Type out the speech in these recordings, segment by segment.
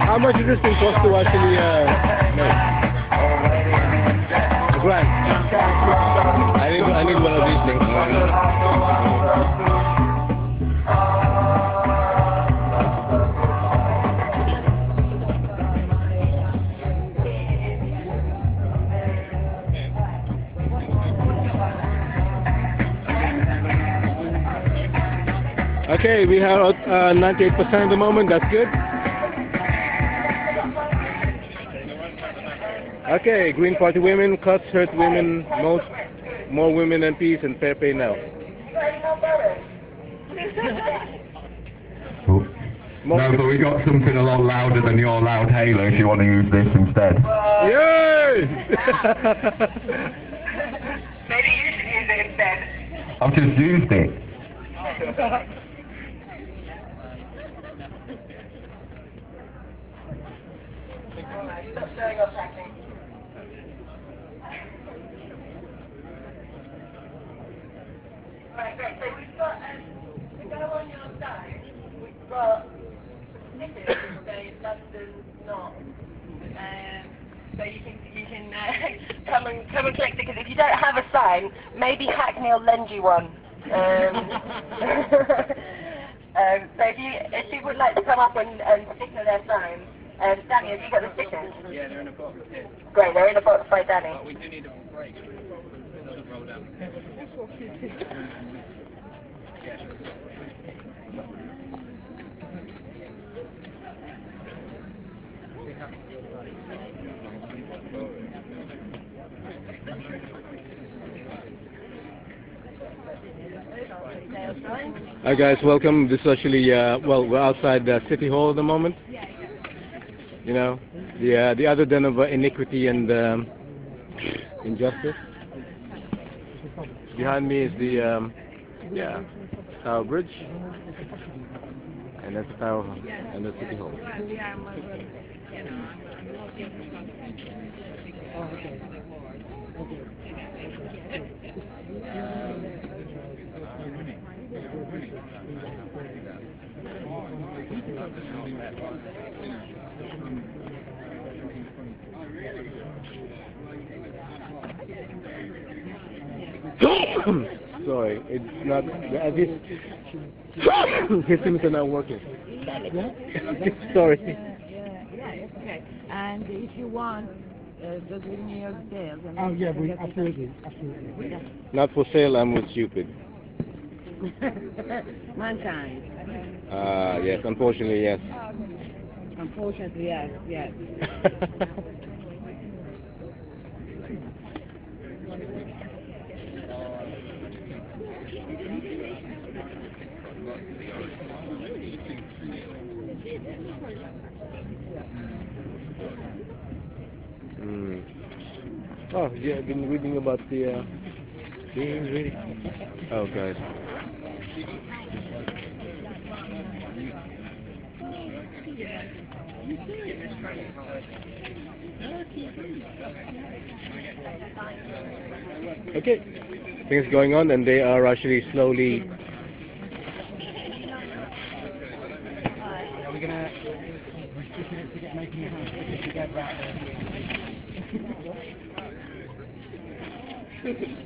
How much does this thing cost to actually uh, make? Grand. I need I need one of these things. Okay, we have uh, 98% at the moment. That's good. Okay, Green Party women, cuts hurt women most, more women and peace, and fair pay now. Oh. No, but we got something a lot louder than your loud hailer if you want to use this instead. Yay! Maybe you should use it instead. I've just used it. Stop showing off Hackney. Right, great. So we've got, um, to go on your side, we've got stickers saying London not. Um, so you can you can uh, come and come and collect it because if you don't have a sign, maybe Hackney will lend you one. Um, um, so if you if people would like to come up and, and sticker their signs, um, Danny, have you got the stickers? Yeah, they're in a box here. Great, they're in a box by Danny. But we do need a break. It doesn't roll down. Yeah, Hi guys, welcome. This is actually uh, well, we're outside uh, City Hall at the moment. You know, the uh, the other den of uh, iniquity and um, injustice. Behind me is the um, yeah Tower Bridge, and that's the Tower and that's the City Hall. Sorry, it's not. Uh, this his things are not working. Sorry. Yeah, it's okay. And if you want, uh, just give me your details. and Oh, yeah, I we, get absolutely, absolutely. Not for sale. I'm with stupid. Mankind. Ah, yes. Unfortunately, yes. Unfortunately, yes, yes. Mm. Oh, yeah, I've been reading about the. Uh, being really. Oh, guys. Okay, things going on, and they are actually slowly we're sticking it to get making your house, stick it together out there. Okay.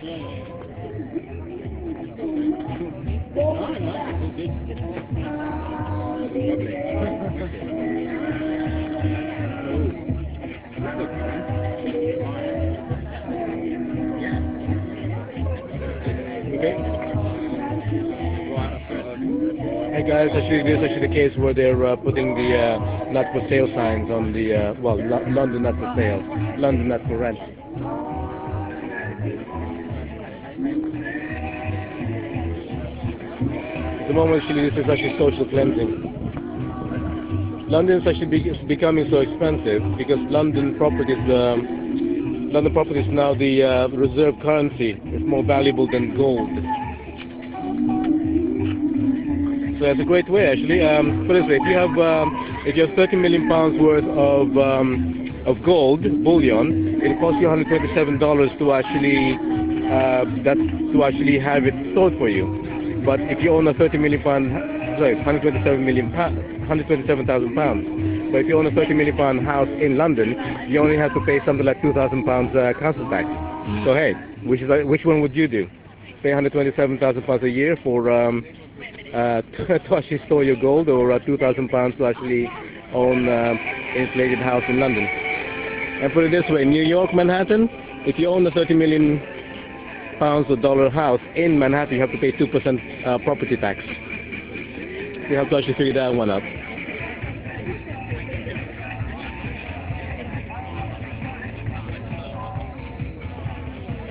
Hey guys, actually, this is actually the case where they're uh, putting the uh, not for sale signs on the uh, well, Lo- London not for sale, London not for rent. The moment actually this is actually social cleansing. London is actually be- becoming so expensive because London properties, um, London property is now the uh, reserve currency. It's more valuable than gold. So that's a great way actually. Um, put it this way, if you have um, if you have 30 million pounds worth of um, of gold bullion, it costs you 127 dollars to actually uh, that to actually have it stored for you. But if you own a 30 million pound, sorry, 127 million pound, 127,000 pounds. But if you own a 30 million pound house in London, you only have to pay something like 2,000 pounds uh, council tax. So hey, which is uh, which one would you do? Pay 127,000 pounds a year for um, uh, to, actually store your gold, or uh, 2,000 pounds to actually own uh, insulated house in London. And put it this way, New York, Manhattan, if you own a 30 million pounds a dollar house in Manhattan, you have to pay 2% uh, property tax. You have to actually figure that one out.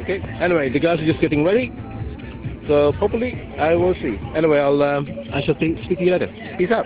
Okay, anyway, the guys are just getting ready. So hopefully I will see. Anyway, I'll uh, I shall speak to you later. Peace out.